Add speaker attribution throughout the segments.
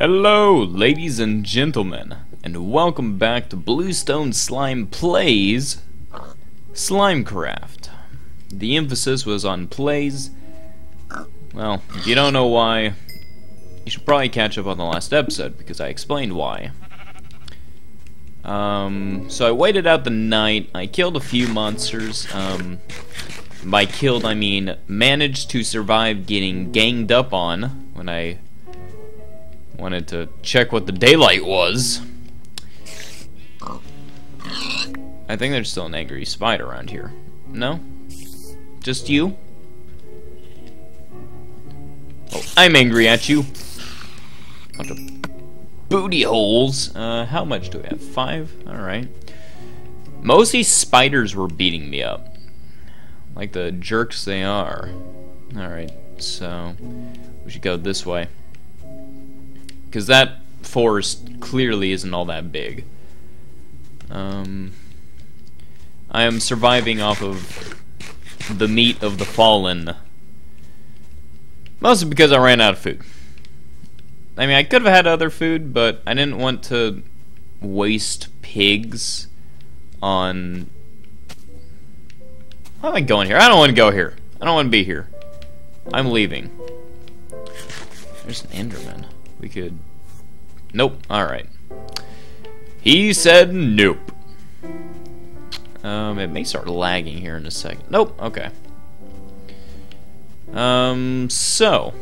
Speaker 1: Hello, ladies and gentlemen, and welcome back to Bluestone Slime Plays Slimecraft. The emphasis was on plays. Well, if you don't know why, you should probably catch up on the last episode, because I explained why. Um, so I waited out the night, I killed a few monsters, um, by killed I mean managed to survive getting ganged up on when I Wanted to check what the daylight was. I think there's still an angry spider around here. No? Just you? Oh, I'm angry at you. Bunch of booty holes. Uh, how much do we have? Five? Alright. Most these spiders were beating me up. Like the jerks they are. Alright, so... We should go this way. Because that forest clearly isn't all that big. Um, I am surviving off of the meat of the fallen. Mostly because I ran out of food. I mean, I could have had other food, but I didn't want to waste pigs on... i am I going here? I don't want to go here. I don't want to be here. I'm leaving. There's an Enderman. We could... Nope. Alright. He said nope. Um, it may start lagging here in a second. Nope. Okay. Um, so...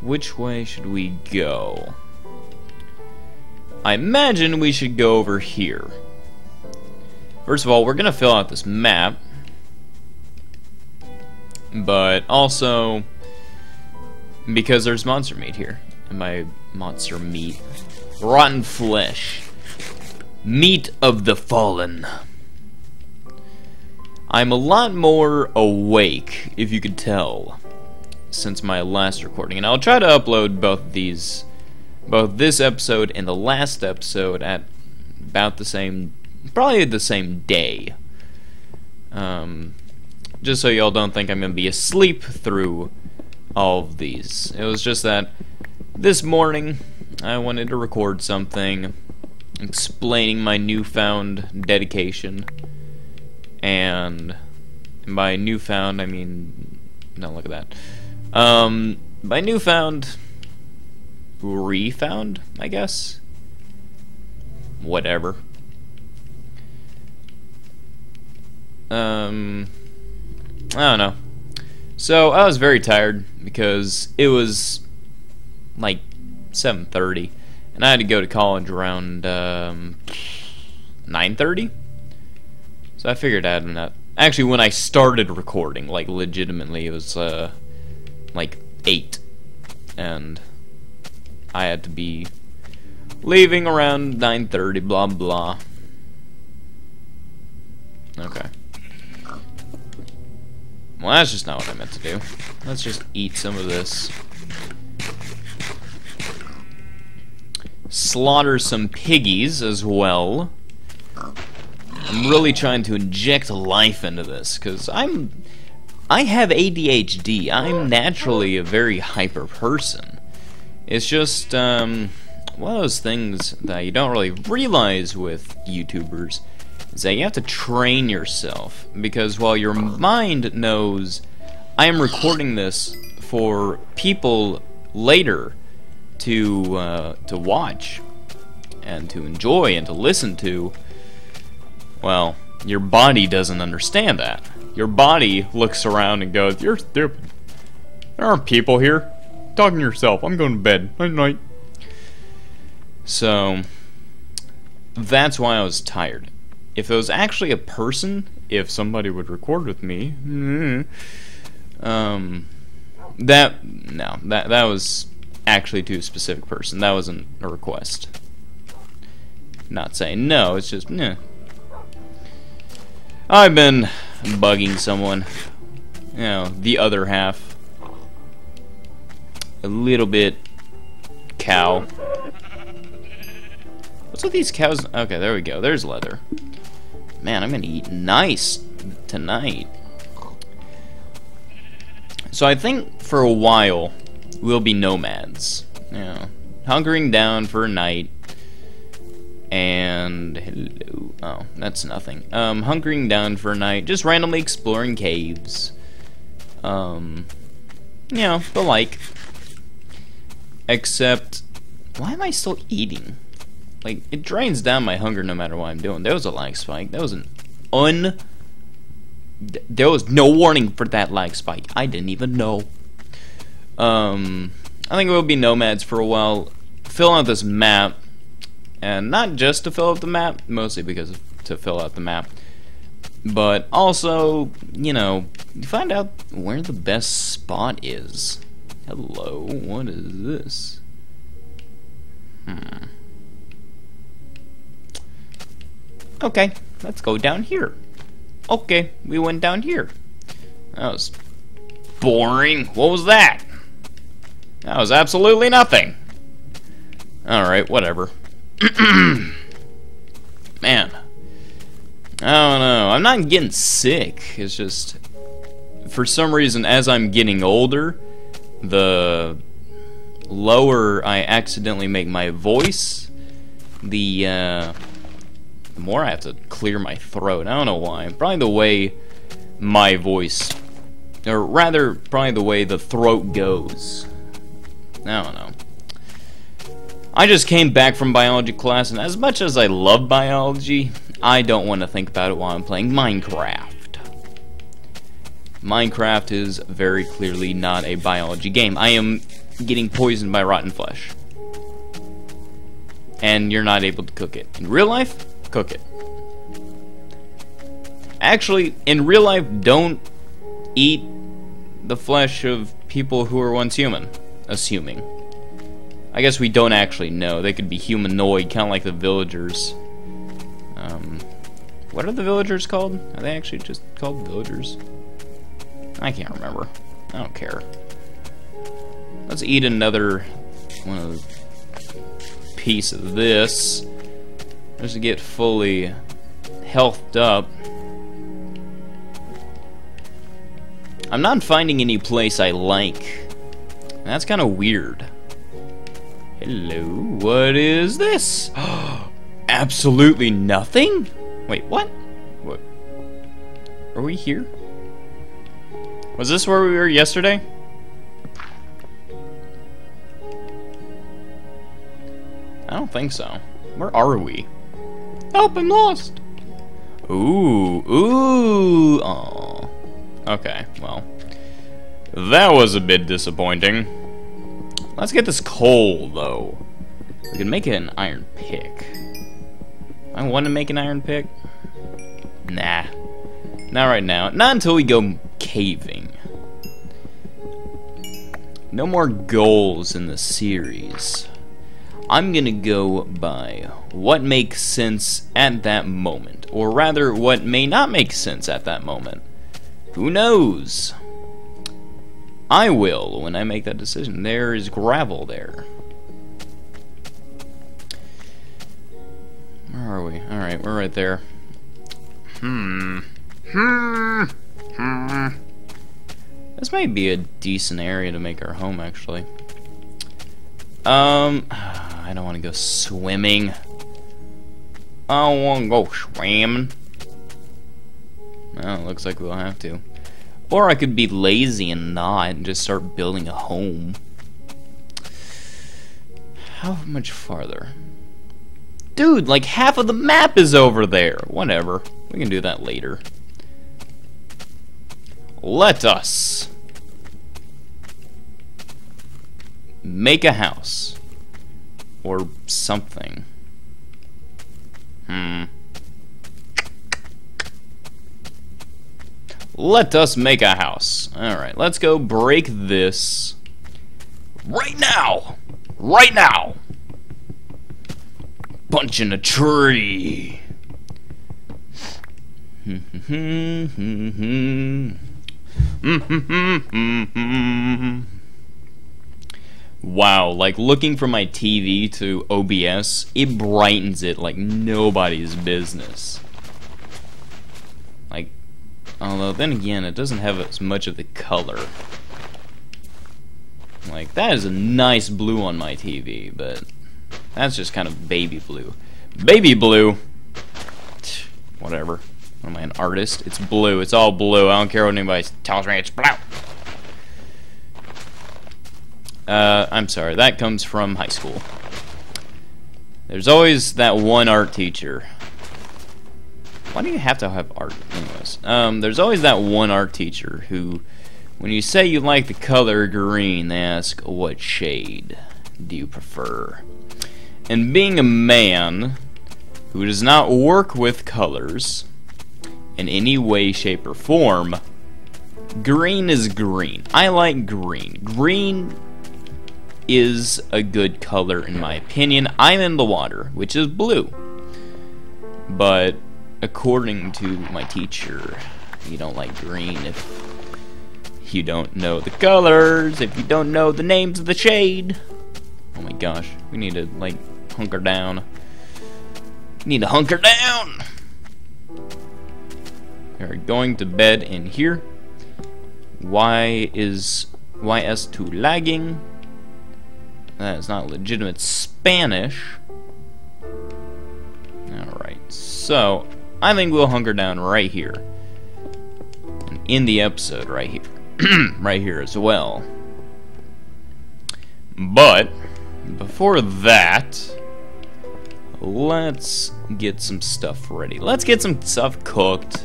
Speaker 1: Which way should we go? I imagine we should go over here. First of all, we're going to fill out this map. But also, because there's monster meat here. And my monster meat. Rotten flesh. Meat of the fallen. I'm a lot more awake, if you could tell, since my last recording. And I'll try to upload both these, both this episode and the last episode at about the same, probably the same day. Um, just so y'all don't think I'm going to be asleep through all of these. It was just that this morning I wanted to record something explaining my newfound dedication. And by newfound, I mean, no, look at that. Um, by newfound, refound, I guess? Whatever. Um, I don't know. So I was very tired because it was like 7:30, and I had to go to college around 9:30. Um, so I figured I'd not. Actually, when I started recording, like legitimately, it was uh, like eight, and I had to be leaving around 9:30. Blah blah. Okay. Well, that's just not what I meant to do. Let's just eat some of this. Slaughter some piggies as well. I'm really trying to inject life into this, because I'm... I have ADHD. I'm naturally a very hyper person. It's just, um, one of those things that you don't really realize with YouTubers is that you have to train yourself because while your mind knows I am recording this for people later to uh, to watch and to enjoy and to listen to, well, your body doesn't understand that. Your body looks around and goes, "You're stupid. There aren't people here. Talking to yourself. I'm going to bed. Night night." So that's why I was tired if it was actually a person, if somebody would record with me, mm-hmm. um, that no, that that was actually to a specific person. That wasn't a request. Not saying no. It's just yeah. I've been bugging someone. You know, the other half. A little bit cow. What's with these cows? Okay, there we go. There's leather. Man, I'm gonna eat nice tonight. So I think for a while, we'll be nomads. Yeah. Hunkering down for a night. And, hello. Oh, that's nothing. Um, hunkering down for a night. Just randomly exploring caves. Um, you know, the like. Except, why am I still eating? Like, it drains down my hunger no matter what I'm doing. There was a lag spike. That was an un... There was no warning for that lag spike. I didn't even know. Um, I think we'll be nomads for a while. Fill out this map. And not just to fill out the map, mostly because to fill out the map. But also, you know, find out where the best spot is. Hello, what is this? Hmm. Okay, let's go down here. Okay, we went down here. That was boring. What was that? That was absolutely nothing. Alright, whatever. Man. I don't know. I'm not getting sick. It's just... For some reason, as I'm getting older, the lower I accidentally make my voice, the... Uh, the more I have to clear my throat. I don't know why. Probably the way my voice, or rather, probably the way the throat goes. I don't know. I just came back from biology class, and as much as I love biology, I don't want to think about it while I'm playing Minecraft. Minecraft is very clearly not a biology game. I am getting poisoned by rotten flesh. And you're not able to cook it. In real life, cook it. Actually, in real life, don't eat the flesh of people who were once human. Assuming. I guess we don't actually know. They could be humanoid, kind of like the villagers. Um, what are the villagers called? Are they actually just called villagers? I can't remember. I don't care. Let's eat another one of piece of this. Just to get fully healthed up. I'm not finding any place I like. That's kind of weird. Hello, what is this? Absolutely nothing? Wait, what? What? Are we here? Was this where we were yesterday? I don't think so. Where are we? Help, I'm lost! Ooh, ooh, aw. Okay, well. That was a bit disappointing. Let's get this coal, though. We can make it an iron pick. I want to make an iron pick? Nah. Not right now. Not until we go caving. No more goals in the series. I'm gonna go by what makes sense at that moment, or rather, what may not make sense at that moment. Who knows? I will when I make that decision. There is gravel there. Where are we? Alright, we're right there. Hmm. Hmm. Hmm. This might be a decent area to make our home, actually. Um. I don't want to go swimming. I don't want to go swimming. Well, it looks like we'll have to. Or I could be lazy and not and just start building a home. How much farther? Dude, like half of the map is over there. Whatever. We can do that later. Let us make a house. Or something. Hmm. Let us make a house. Alright, let's go break this. Right now! Right now! Punch in a tree! hmm Wow, like looking from my TV to OBS, it brightens it like nobody's business. Like, although then again, it doesn't have as much of the color. Like, that is a nice blue on my TV, but that's just kind of baby blue. Baby blue! Whatever. What am I, an artist? It's blue. It's all blue. I don't care what anybody tells me. It's blue. Uh, I'm sorry, that comes from high school. There's always that one art teacher. Why do you have to have art? Anyways, um, there's always that one art teacher who, when you say you like the color green, they ask, what shade do you prefer? And being a man who does not work with colors in any way, shape, or form, green is green. I like green. Green is a good color in my opinion. I'm in the water, which is blue. But according to my teacher, you don't like green if you don't know the colors, if you don't know the names of the shade. Oh my gosh, we need to like hunker down. We need to hunker down. We are going to bed in here. Why is YS2 lagging? That is not legitimate Spanish. Alright, so I think we'll hunker down right here. And end the episode right here. right here as well. But, before that, let's get some stuff ready. Let's get some stuff cooked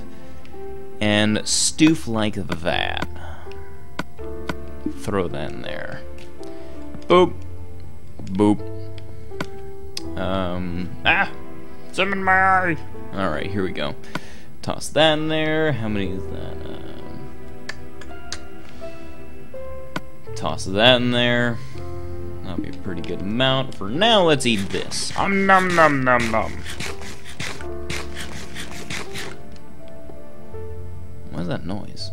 Speaker 1: and stoof like that. Throw that in there. Boop. Boop. Um, ah! Summon my eye! Alright, here we go. Toss that in there. How many is that? Uh, toss that in there. That'll be a pretty good amount. For now, let's eat this. Um, nom nom nom nom. What is that noise?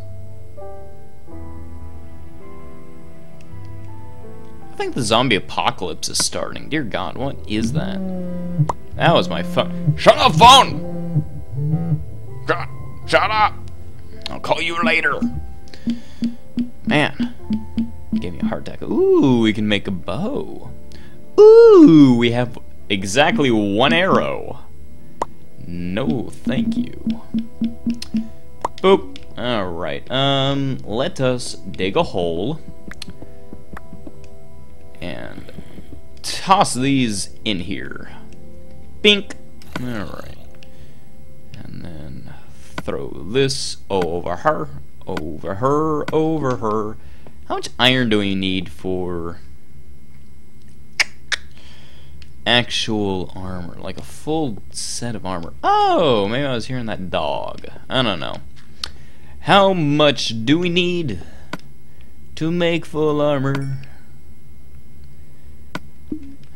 Speaker 1: think the zombie apocalypse is starting. Dear God, what is that? That was my phone. Shut up, phone! Shut, shut up! I'll call you later. Man, gave me a heart attack. Ooh, we can make a bow. Ooh, we have exactly one arrow. No, thank you. Boop. Alright, um, let us dig a hole and toss these in here. Bink. Alright. And then throw this over her, over her, over her. How much iron do we need for actual armor? Like a full set of armor. Oh, maybe I was hearing that dog. I don't know. How much do we need to make full armor?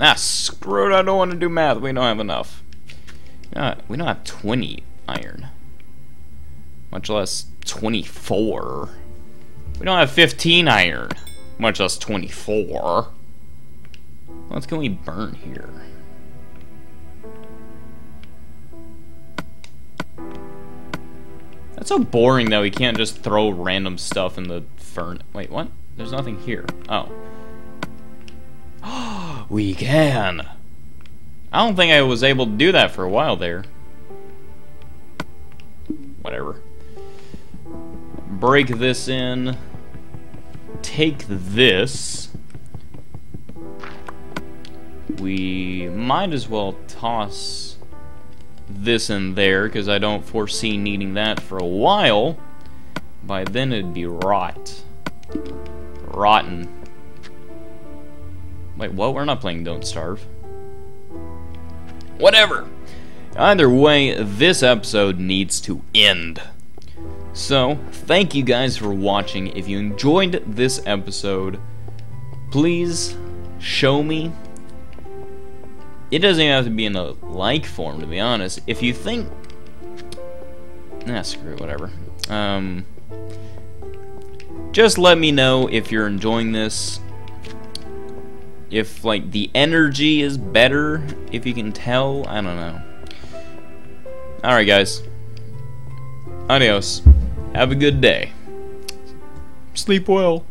Speaker 1: Ah, screw it, I don't want to do math. We don't have enough. Uh, we don't have 20 iron. Much less 24. We don't have 15 iron. Much less 24. What can we burn here? That's so boring, though. We can't just throw random stuff in the furnace. Wait, what? There's nothing here. Oh. We can. I don't think I was able to do that for a while there. Whatever. Break this in. Take this. We might as well toss this in there, because I don't foresee needing that for a while. By then it'd be rot. Rotten. Wait, what? We're not playing Don't Starve. Whatever. Either way, this episode needs to end. So, thank you guys for watching. If you enjoyed this episode, please show me. It doesn't even have to be in a like form, to be honest. If you think... Nah, screw it, whatever. Um, just let me know if you're enjoying this if like the energy is better, if you can tell, I don't know. Alright guys, adios, have a good day, sleep well.